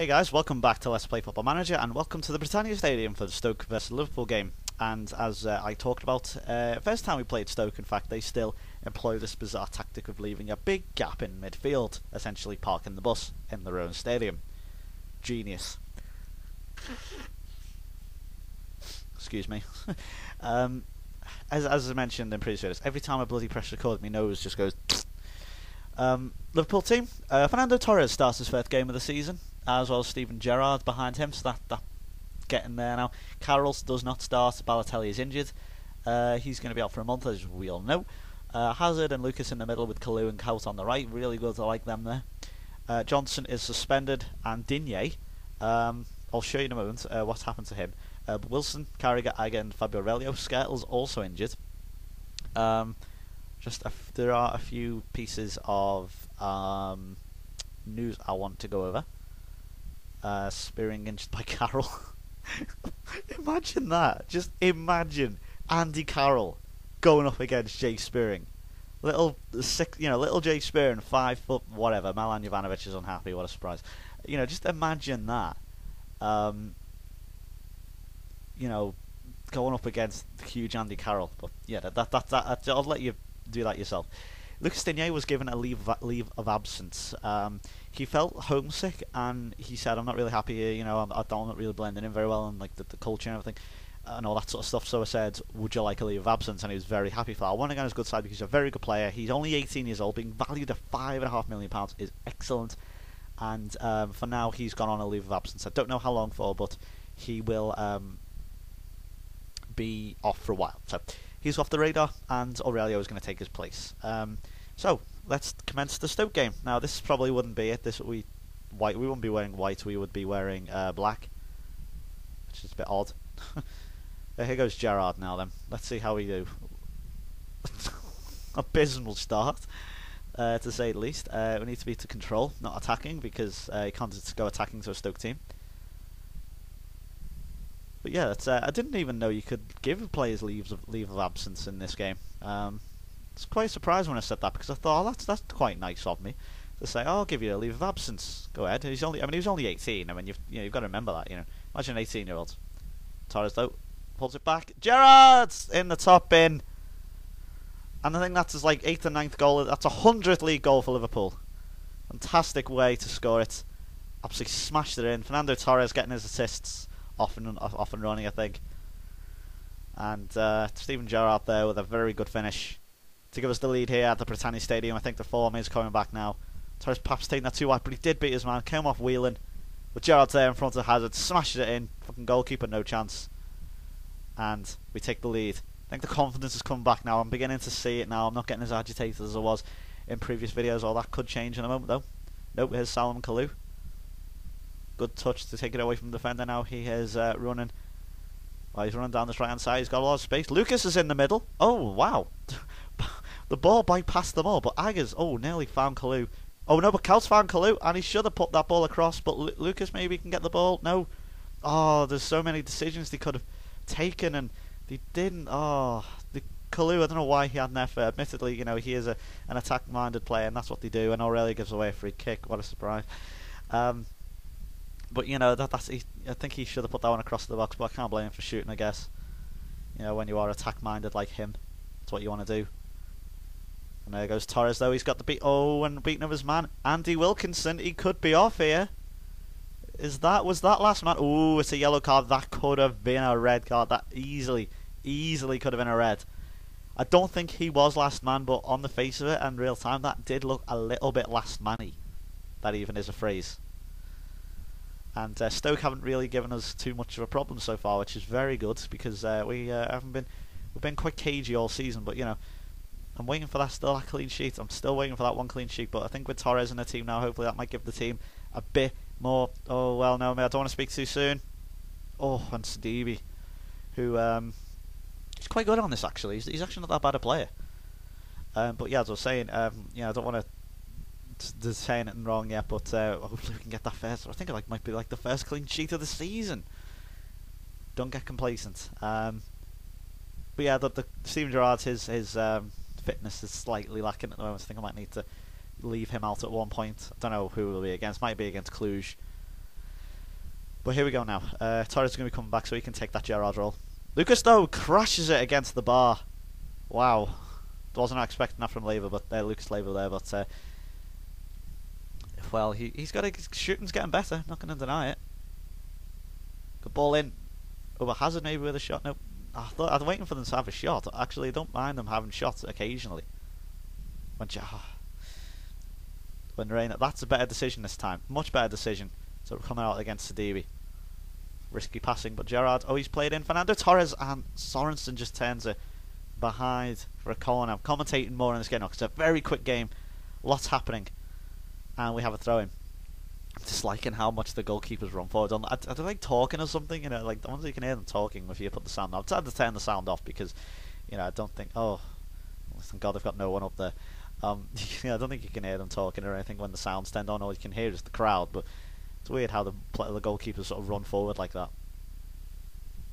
Hey guys, welcome back to Let's Play Football Manager and welcome to the Britannia Stadium for the Stoke vs Liverpool game. And as uh, I talked about, uh, first time we played Stoke, in fact, they still employ this bizarre tactic of leaving a big gap in midfield, essentially parking the bus in their own stadium. Genius. Excuse me. um, as, as I mentioned in previous videos, every time I bloody press record, my nose just goes. Um, Liverpool team. Uh, Fernando Torres starts his first game of the season, as well as Steven Gerrard behind him, so that, that getting there now. Carroll does not start. Balotelli is injured. Uh, he's going to be out for a month, as we all know. Uh, Hazard and Lucas in the middle with Kalou and Kuyt on the right. Really good. I like them there. Uh, Johnson is suspended, and Digne. Um, I'll show you in a moment uh, what's happened to him. Uh, Wilson, Carragher, Agger, and Fabio Aurelio. Skrtel's also injured. Um, just there are a few pieces of um, news I want to go over. Uh, Spearing injured by Carroll. imagine that. Just imagine Andy Carroll going up against Jay Spearing. Little six, you know, little Jay Spearing, five foot, whatever. Milan Jovanovic is unhappy. What a surprise! You know, just imagine that. Um, you know, going up against the huge Andy Carroll. But yeah, that that that, that I'll let you do that yourself. Lucas Digne was given a leave of, leave of absence. Um, he felt homesick, and he said, "I'm not really happy here. You know, I'm, I don't, I'm not really blending in very well, and like the, the culture and everything, and all that sort of stuff." So I said, "Would you like a leave of absence?" And he was very happy for that. I want to go on his good side because he's a very good player. He's only 18 years old, being valued at five and a half million pounds is excellent. And um, for now, he's gone on a leave of absence. I don't know how long for, but he will um, be off for a while. So he's off the radar, and Aurelio is going to take his place. Um, so let's commence the Stoke game. Now this probably wouldn't be it. This we white. We wouldn't be wearing white. We would be wearing uh, black, which is a bit odd. Here goes Gerrard now. Then let's see how we do. Abysmal start. Uh, to say the least, uh, we need to be to control, not attacking, because uh, you can't just go attacking to a Stoke team. But yeah, uh, I didn't even know you could give players leaves of leave of absence in this game. Um, it's quite surprised when I said that because I thought, oh, that's that's quite nice of me to say, oh, I'll give you a leave of absence. Go ahead. He's only, I mean, he was only 18. I mean, you've you know, you've got to remember that. You know, imagine an 18 year old. Torres though pulls it back. Gerrard's in the top bin. And I think that's his like eighth or ninth goal. That's a hundredth league goal for Liverpool. Fantastic way to score it. Absolutely smashed it in. Fernando Torres getting his assists off and off and running, I think. And uh, Steven Gerrard there with a very good finish to give us the lead here at the Britannia Stadium. I think the form is coming back now. Torres perhaps taking that too wide, but he did beat his man. Came off wheeling. But Gerrard's there in front of Hazard, smashes it in. Fucking goalkeeper, no chance. And we take the lead. I think the confidence has come back now. I'm beginning to see it now. I'm not getting as agitated as I was in previous videos. All that could change in a moment, though. Nope, here's Salomon Kalou. Good touch to take it away from the defender now. He is uh, running. Well, he's running down this right hand side. He's got a lot of space. Lucas is in the middle. Oh, wow. the ball bypassed them all, but Aggers, oh, nearly found Kalou. Oh, no, but Kuyt's found Kalou, and he should have put that ball across, but Lu Lucas maybe can get the ball. No. Oh, there's so many decisions they could have taken, and they didn't. Oh, the Kalou, I don't know why he had an effort. Admittedly, you know, he is a, an attack-minded player, and that's what they do, and Aurelio gives away a free kick. What a surprise. Um, but you know that that's he, I think he should have put that one across the box, but I can't blame him for shooting. I guess you know when you are attack minded like him, that's what you want to do. And there goes Torres though. He's got the beat. Oh, and beating of his man, Andy Wilkinson. He could be off here. Is that was that last man? Oh, it's a yellow card. That could have been a red card. That easily, easily could have been a red. I don't think he was last man, but on the face of it and real time, that did look a little bit last manny. That even is a phrase. And uh, Stoke haven't really given us too much of a problem so far, which is very good because uh, we uh, haven't been we've been quite cagey all season. But you know, I'm waiting for that still that clean sheet. I'm still waiting for that one clean sheet. But I think with Torres in the team now, hopefully that might give the team a bit more. Oh well, no, I don't want to speak too soon. Oh, and Stevie, who um, he's quite good on this actually. He's, he's actually not that bad a player. Um, but yeah, as I was saying, um, I don't want to to say anything wrong yet, but uh, hopefully we can get that first. I think it like might be like the first clean sheet of the season. Don't get complacent. Um, but yeah, the, the Steven Gerrard, his his um, fitness is slightly lacking at the moment. I think I might need to leave him out at one point. I don't know who will be against. Might be against Cluj. But here we go now. Uh, Torres is going to be coming back so he can take that Gerrard role. Lucas, though, crashes it against the bar. Wow. Wasn't expecting that from Leiva, but uh, Lucas Leiva there. But, uh, well, he, he's got his shooting's getting better. Not going to deny it. Good ball in. Over Hazard maybe with a shot. No, I thought I was waiting for them to have a shot. Actually, I don't mind them having shots occasionally. When oh, when Reina, that's a better decision this time. Much better decision. So we're coming out against Sidibe. Risky passing, but Gerrard. Oh, he's played in Fernando Torres, and Sorensen just turns it behind for a corner. I'm commentating more on this game because it's a very quick game. Lots happening, and we have a throw in. I'm disliking how much the goalkeepers run forward. I, I don't like talking or something, you know, like the ones you can hear them talking if you put the sound off. I've had to turn the sound off because, you know, I don't think. Oh, thank God I've got no one up there. Um, I don't think you can hear them talking or anything when the sound's turned on. All you can hear is the crowd. But it's weird how the the goalkeepers sort of run forward like that.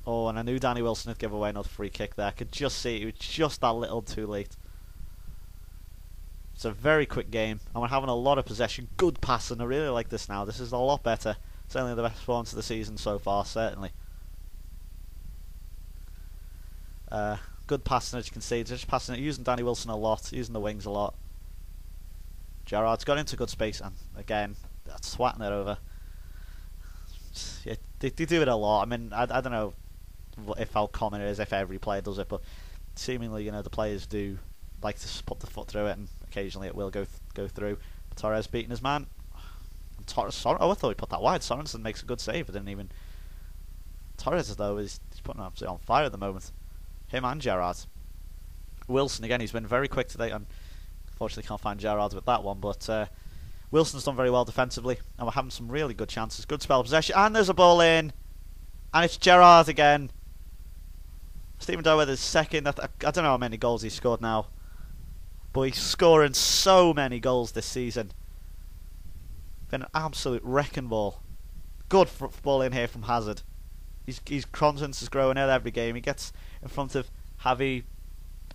Oh, and I knew Danny Wilson would give away another free kick there. I could just see it was just that little too late. It's a very quick game, and we're having a lot of possession. Good passing. I really like this now. This is a lot better. Certainly the best performance of the season so far, certainly. Uh, good passing, as you can see. Just passing it, using Danny Wilson a lot, using the wings a lot. Gerrard's got into good space, and again, that's swatting it over. Yeah, they, they do it a lot. I mean, I, I don't know if how common it is if every player does it, but seemingly, you know, the players do like to put the foot through it, and occasionally it will go th go through. Torres beating his man. Torres, Sor oh, I thought he put that wide. Sorensen makes a good save. I didn't even. Torres though is he's putting absolutely on fire at the moment. Him and Gerrard. Wilson again. He's been very quick today, and unfortunately can't find Gerrard with that one. But uh, Wilson's done very well defensively, and we're having some really good chances. Good spell of possession, and there's a ball in, and it's Gerrard again. Stephen Doe with second. I, I don't know how many goals he's scored now but he's scoring so many goals this season. Been an absolute wrecking ball. Good football in here from Hazard. His, his confidence is growing out every game. He gets in front of Javi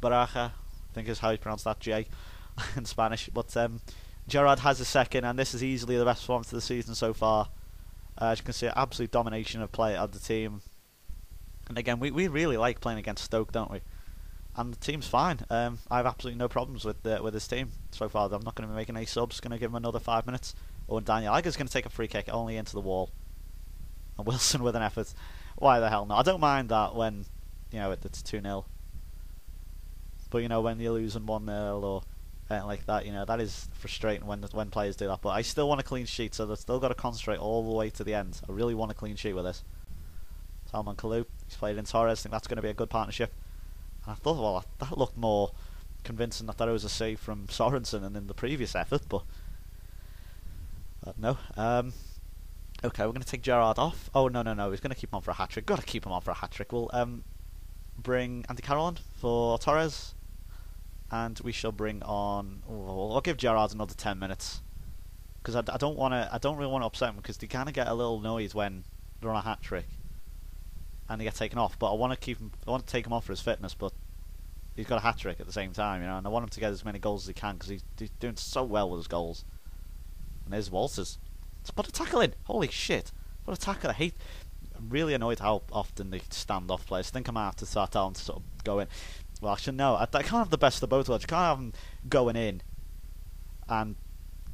Baraja, I think is how you pronounce that, J, in Spanish. But um, Gerrard has a second, and this is easily the best performance of the season so far. Uh, as you can see, absolute domination of play of the team. And again, we, we really like playing against Stoke, don't we? And the team's fine. Um, I have absolutely no problems with uh, with this team so far. I'm not going to be making any subs. Going to give him another five minutes. Oh, and Daniel Agger's going to take a free kick only into the wall. And Wilson with an effort. Why the hell not? I don't mind that when you know it's two 0 But you know when you're losing one 0 or anything like that, you know that is frustrating when when players do that. But I still want a clean sheet, so they've still got to concentrate all the way to the end. I really want a clean sheet with this. Salomon Kalou, he's played in Torres. I think that's going to be a good partnership. I thought, well, that looked more convincing. Thought it was a save from Sorensen and in the previous effort, but uh, no. Um, okay, we're going to take Gerrard off. Oh no, no, no, he's going to keep him on for a hat trick. Got to keep him on for a hat trick. We'll um, bring Andy Carroll on for Torres, and we shall bring on. Oh, I'll give Gerrard another ten minutes because I, I don't want to. I don't really want to upset him because they kind of get a little annoyed when they're on a hat trick and he gets taken off. But I want to keep him. I want to take him off for his fitness, but he's got a hat trick at the same time, you know. And I want him to get as many goals as he can because he's, he's, doing so well with his goals. And there's Walters. Put a tackle in. Holy shit! What a tackle! I hate. I'm really annoyed how often they stand off players. I think I might have to start down to sort of go in. Well, actually, no. I, I can't have the best of both worlds. You can't have them going in and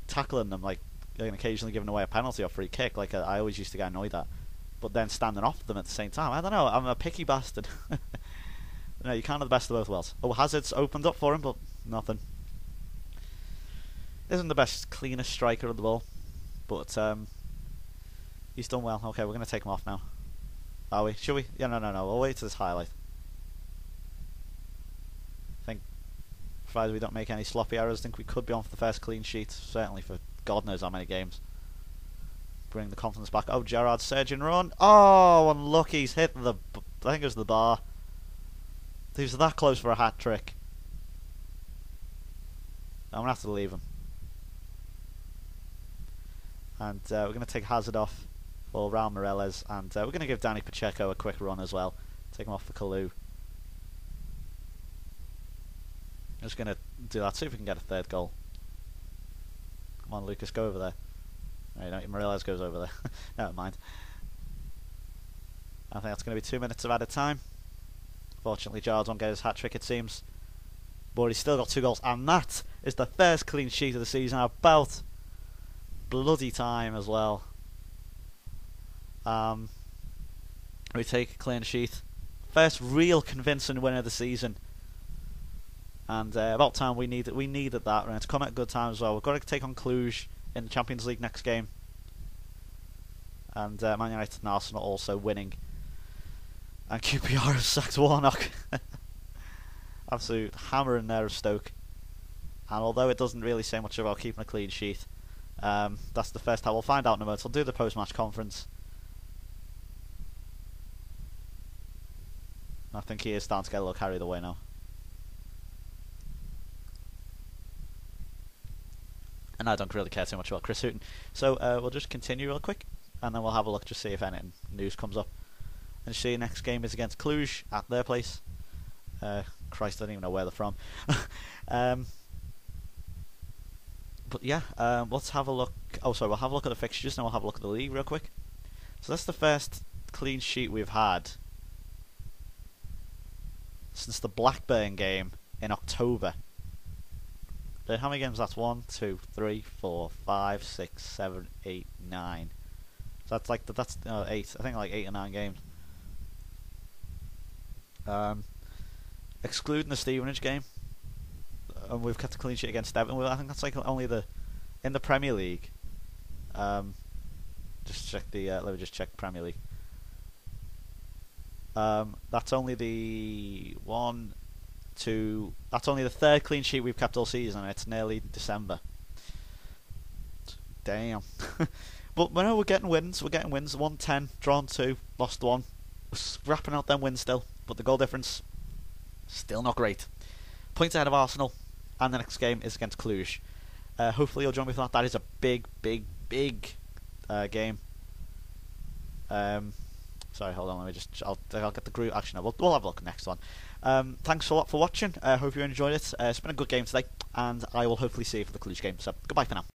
tackling them like and occasionally giving away a penalty or free kick. Like I, I always used to get annoyed at but then standing off them at the same time. I don't know. I'm a picky bastard. no, you can't have the best of both worlds. Oh, Hazard's opened up for him, but nothing. Isn't the best, cleanest striker of the ball, but um, he's done well. Okay, we're going to take him off now. Are we? Should we? Yeah, no, no, no. We'll wait to this highlight. I think, provided we don't make any sloppy errors, I think we could be on for the first clean sheet. Certainly for God knows how many games bring the confidence back. Oh, Gerrard surging run. Oh, unlucky. He's hit the. I think it was the bar. He was that close for a hat trick. I'm gonna have to leave him. And uh, we're gonna take Hazard off for Raul Meireles, and uh, we're gonna give Danny Pacheco a quick run as well. Take him off for Kalou. Just gonna do that. See if we can get a third goal. Come on, Lucas, go over there. Right, no, Meireles goes over there. Never mind. I think that's going to be two minutes of added time. Fortunately, Giles won't get his hat trick, it seems. But he's still got two goals, and that is the first clean sheet of the season. About bloody time as well. Um, we take a clean sheet. First real convincing win of the season. And uh, about time we needed we needed that. Right, to come at a good time as well. We've got to take on Cluj in the Champions League next game. And uh, Man United and Arsenal also winning. And QPR has sacked Warnock. Absolute hammer in there of Stoke. And although it doesn't really say much about keeping a clean sheet, um, that's the first time we'll find out in a moment. I'll do the post-match conference. I think he is starting to get a little carried away now. And I don't really care too much about Chris Hughton. So uh, we'll just continue real quick, and then we'll have a look to see if any news comes up. And see, next game is against Cluj at their place. Uh, Christ, I don't even know where they're from. um, but yeah, um, let's have a look. Oh, sorry, we'll have a look at the fixtures, and we'll have a look at the league real quick. So that's the first clean sheet we've had since the Blackburn game in October. Then how many games? That's one, two, three, four, five, six, seven, eight, nine. So that's like that's uh, eight. I think like eight or nine games. Um, excluding the Stevenage game, and we've kept a clean sheet against Everton. I think that's like only the in the Premier League. Um, just check the. Uh, let me just check Premier League. Um, that's only the one, two. That's only the third clean sheet we've kept all season. And it's nearly December. Damn. but we know we're getting wins. We're getting wins. One ten, drawn two, lost one. We're wrapping out them wins still, but the goal difference still not great. Points ahead of Arsenal, and the next game is against Cluj. Uh, hopefully you'll join me for that. That is a big, big, big uh, game. Um, Sorry, hold on. Let me just. I'll, I'll get the group. Actually, no, we'll, we'll have a look next one. Um, thanks a lot for watching. I uh, hope you enjoyed it. Uh, it's been a good game today, and I will hopefully see you for the Cluj game. So, goodbye for now.